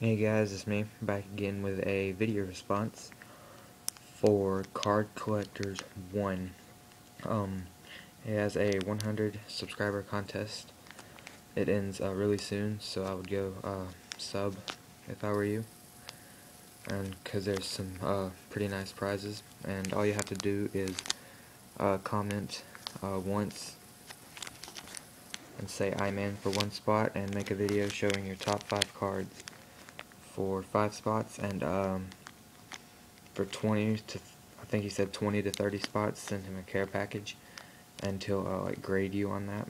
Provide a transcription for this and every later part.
Hey guys, it's me, back again with a video response for Card Collectors 1. Um, it has a 100 subscriber contest. It ends uh, really soon, so I would go uh, sub if I were you. And because there's some uh, pretty nice prizes, and all you have to do is uh, comment uh, once and say I'm in for one spot and make a video showing your top 5 cards for five spots and um, for 20 to I think he said 20 to 30 spots send him a care package and he'll uh, like grade you on that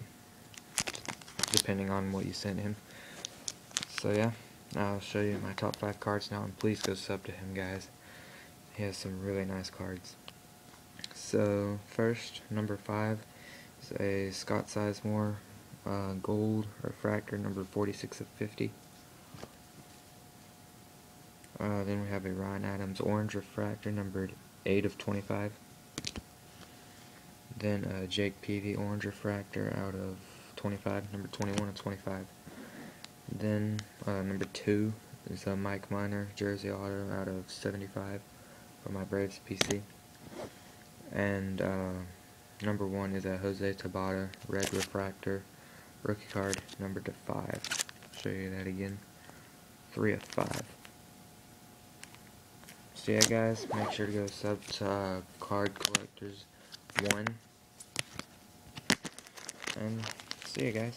depending on what you sent him. So yeah I'll show you my top five cards now and please go sub to him guys. He has some really nice cards. So first number five is a Scott Sizemore uh, gold refractor number 46 of 50 uh, then we have a Ryan Adams orange refractor numbered 8 of 25. Then a Jake Peavy orange refractor out of 25, number 21 of 25. Then uh, number 2 is a Mike Minor jersey auto out of 75 for my Braves PC. And uh, number 1 is a Jose Tabata red refractor rookie card number to 5. I'll show you that again. 3 of 5. So yeah guys, make sure to go sub to uh, Card Collectors 1. And see you guys.